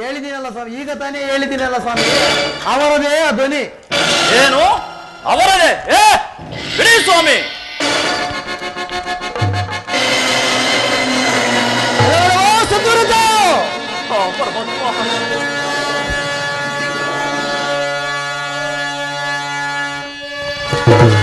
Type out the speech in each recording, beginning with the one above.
ಹೇಳಿದ್ದೀನಲ್ಲ ಸ್ವಾಮಿ ಈಗ ತಾನೇ ಹೇಳಿದ್ದೀನಲ್ಲ ಸ್ವಾಮಿ. ಅವರದೇ ಆ ಧ್ವನಿ. ಏನು? ಅವರದೇ? ಏ ಬಿಡಿ ಸ್ವಾಮಿ. ಪರಮಾತ್ಮ.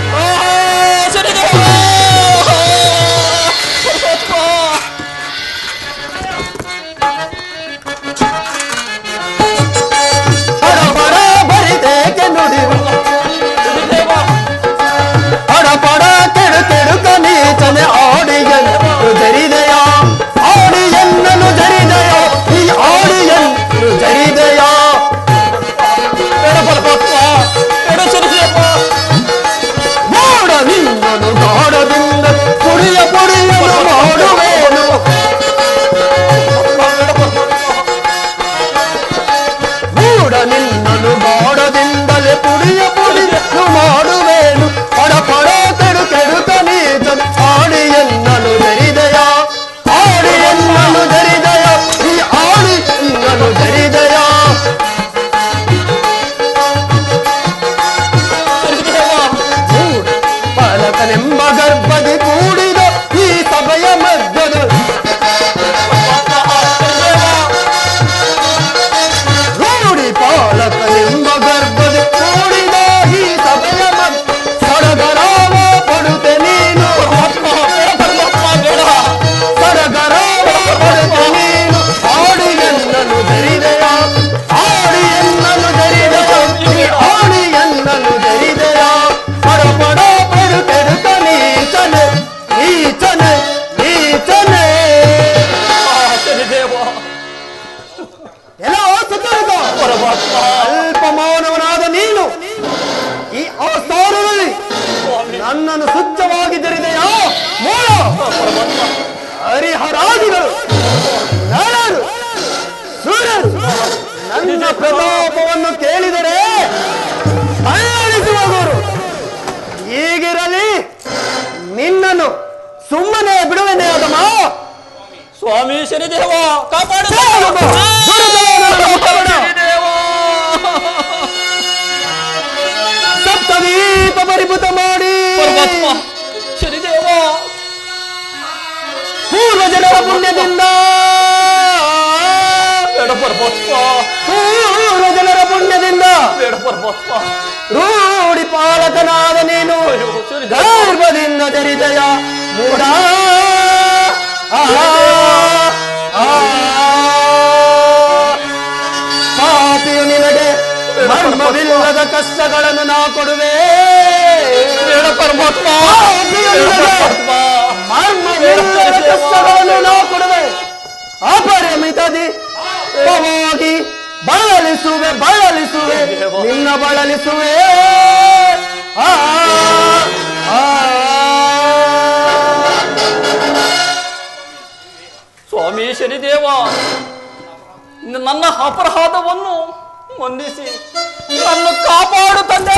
ನನ್ನನ್ನು ಶುದ್ಧವಾಗಿ ಜರಿದೆಯಾ ಮೂಲ ಹರಿಹರಾದಿಗಳು ನನ್ನ ಪ್ರತಾಪವನ್ನು ಕೇಳಿದರೆ ಗುರು. ಈಗಿರಲಿ ನಿನ್ನನ್ನು ಸುಮ್ಮನೆ ಬಿಡುವೆನೆ ಅದಮ್ಮ ಸ್ವಾಮಿ ಶನಿದೇವ ಕಾಪಾಡ. ಸಪ್ತದೀಪ ಮಾಡಿ പുണ്യದಿಂದ ರಜನರ ಪುಣ್ಯದಿಂದ ರೂಢಿ ಪಾಲಕನಾದ ನೀನು ಗರ್ಭದಿಂದ ಚರಿತೆಯ ಮೂಢ ಪಾಪಿಯು ನಿನಗೆ ಮರ್ಮವಿಲ್ಲದ ಕಷ್ಟಗಳನ್ನು ನಾ ಕೊಡುವೆ ಪರಮಾತ್ಮ ಬಳಲಿಸುವೆ ನಿನ್ನ ಬಳಲಿಸುವೆ ಆ ಸ್ವಾಮೀಶರಿ ದೇವ ನನ್ನ ಅಪರಾಧವನ್ನು ಮಂದಿಸಿ ನನ್ನ ಕಾಪಾಡು ತಂದೆ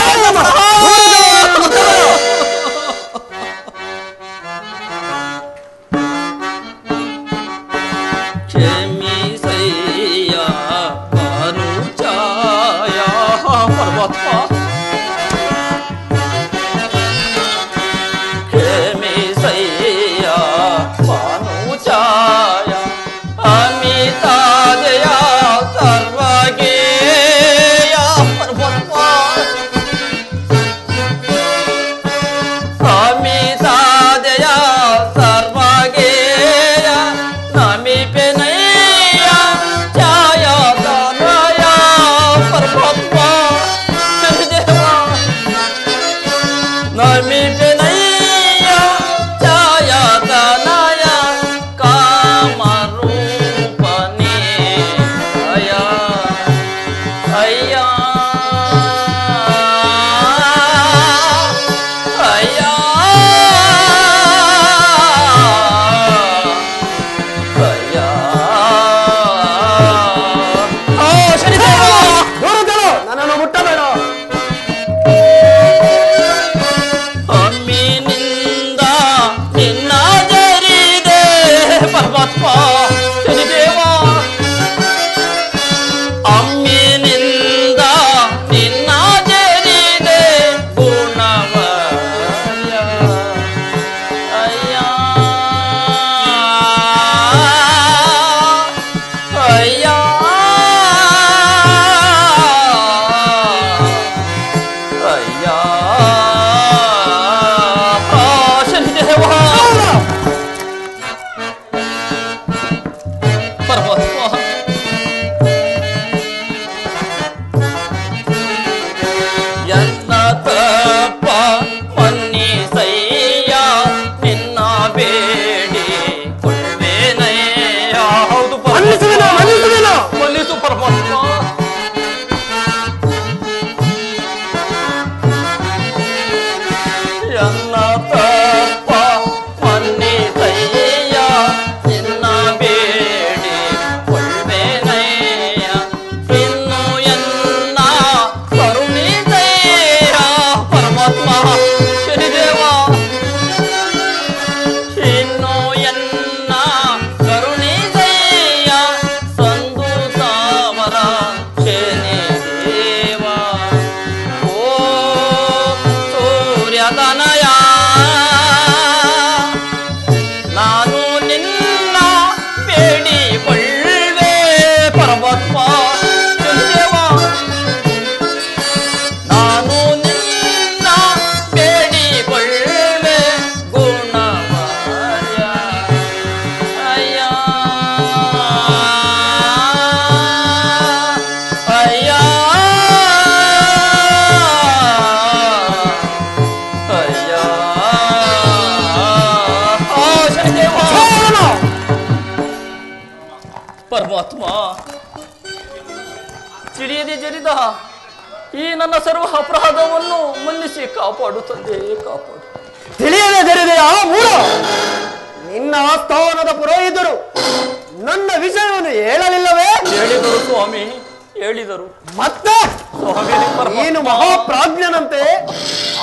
ತಿಳಿಯದೆ ಜರಿದ ಈ ನನ್ನ ಸರ್ವ ಅಪರಾಧವನ್ನು ಮನ್ನಿಸಿ ಕಾಪಾಡು ತಂದೆ ಕಾಪಾಡು. ತಿಳಿಯದೆ ಜರಿದೆಯ ಮೂಲ ನಿನ್ನ ಆಸ್ಥಾನದ ಪುರೋಹಿತರು ನನ್ನ ವಿಷಯವನ್ನು ಹೇಳಲಿಲ್ಲವೇ? ಹೇಳಿದರು ಸ್ವಾಮಿ ಹೇಳಿದರು. ಮತ್ತೆ ಏನು ಮಹಾಪ್ರಾಜ್ಞನಂತೆ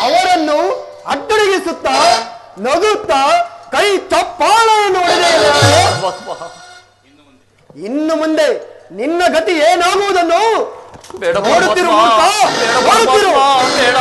ಅವರನ್ನು ಅಟ್ಟಡಗಿಸುತ್ತಾ ನಗುತ್ತಾ ಕೈ ಚಪ್ಪಾಳೆಯನ್ನು ನೋಡಿದೆ ಪರಮಾತ್ಮ. ಇನ್ನು ಮುಂದೆ ನಿನ್ನ ಗತಿ ಏನಾಗುವುದನ್ನು ಬೇಡ ನೋಡುತ್ತಿರು ಬೇಡ ನೋಡುತ್ತಿರು. ಪರಮಾತ್ಮ, ಬೇಡ